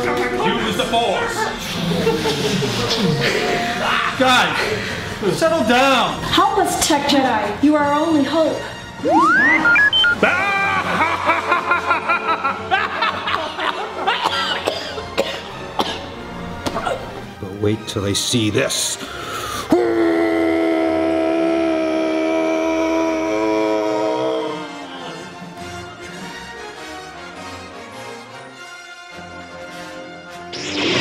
Use the force. Guys, settle down. Help us, Tech Jedi. You are our only hope. But wait till they see this. Yeah.